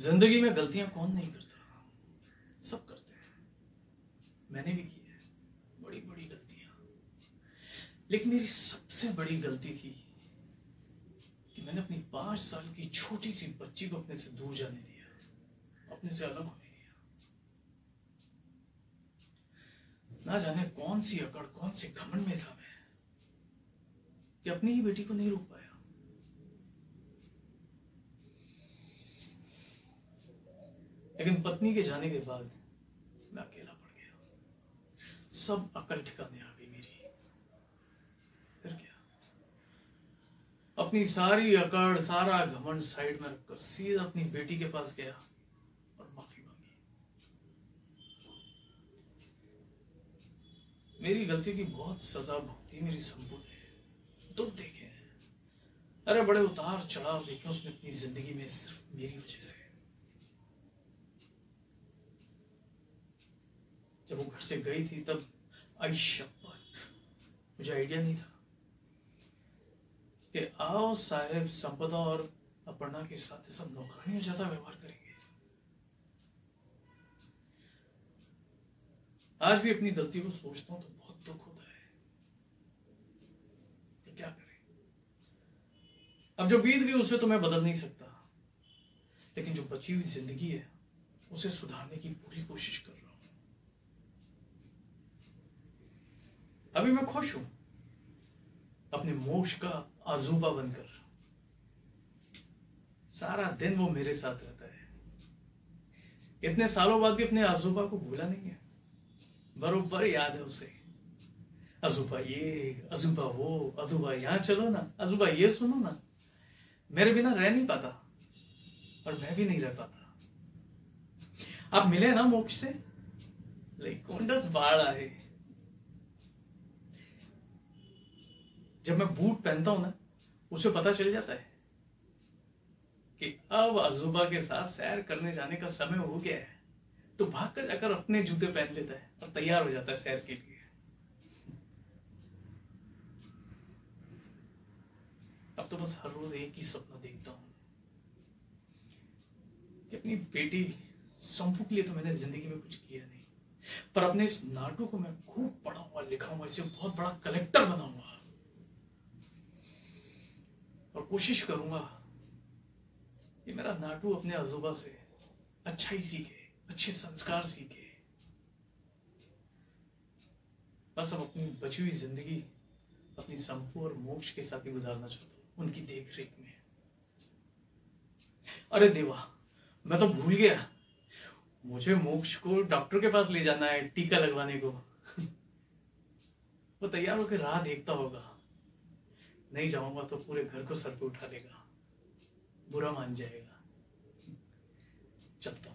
ज़िंदगी में गलतियाँ कौन नहीं करता? सब करते हैं। मैंने भी की है बड़ी बड़ी गलतियाँ। लेकिन मेरी सबसे बड़ी गलती थी कि मैंने अपनी पाँच साल की छोटी सी बच्ची को अपने से दूर जाने दिया, अपने से अलग होने दिया। ना जाने कौन सी अकड़, कौन से घमंड में था मैं कि अपनी ही बेटी को नहीं रोक पाया। लेकिन पत्नी के जाने के बाद मैं अकेला पड़ गया। सब अकल ठिकाने आ गई मेरी। फिर क्या? अपनी सारी अकड़, सारा घमंड साइड में रखकर सीधा अपनी बेटी के पास गया और माफ़ी मांगी। मेरी गलती की बहुत सजा भुगती मेरी संपू ने। दुख देखे हैं। अरे बड़े उतार चढ़ाव देखे उसने अपनी ज़िंदगी में सिर्फ़ मेरी वजह से। जब वो घर से गई थी, तब आई शपथ। मुझे आइडिया नहीं था कि आओ साहेब संपदा और अपर्णा के साथ सब नौकरानियों जैसा व्यवहार करेंगे। आज भी अपनी गलती को सोचता हूँ तो बहुत दुख होता है। तो क्या करें? अब जो बीत गई उसे तो मैं बदल नहीं सकता। लेकिन जो बची हुई ज़िंदगी है, उसे सुधारने की पूरी कोशिश कर रहा हूँ अभी मैं खुश हूँ। अपने मोक्ष का अजूबा बनकर। सारा दिन वो मेरे साथ रहता है। इतने सालों बाद भी अपने अजूबा को भूला नहीं है। बरोबर याद है उसे। अजूबा ये अजूबा वो अजूबा यहाँ चलो ना अजूबा ये सुनो ना। मेरे बिना रह नहीं पाता और मैं भी नहीं रह पाता। आप मिले ना मोक्ष से? लेकिन बाढ़ आए? जब मैं बूट पहनता हूँ ना, उसे पता चल जाता है कि अब अजूबा के साथ सैर करने जाने का समय हो गया है। तो भाग कर जाकर अपने जूते पहन लेता है और तैयार हो जाता है सैर के लिए। अब तो बस हर रोज एक ही सपना देखता हूँ कि अपनी बेटी संपू के लिए तो मैंने ज़िंदगी में कुछ किया नहीं, पर अपने इस नाटू को मैं खूब पढ़ा हुआ लिखा हुआ इसे बहुत बड़ा कलेक्टर बनाऊँगा। और कोशिश करूँगा कि मेरा नाटू अपने अजूबा से अच्छा ही सीखे, अच्छे संस्कार सीखे। बस अब अपनी बची हुई ज़िंदगी अपनी संपू और मोक्ष के साथ ही गुजारना चाहता हूँ, उनकी देख रेख में। अरे देवा, मैं तो भूल गया। मुझे मोक्ष को डॉक्टर के पास ले जाना है, टीका लगवाने को। वो तैयार होकर राह देखता होगा। नहीं जाऊँगा तो पूरे घर को सर पे उठा लेगा। बुरा मान जाएगा। चलता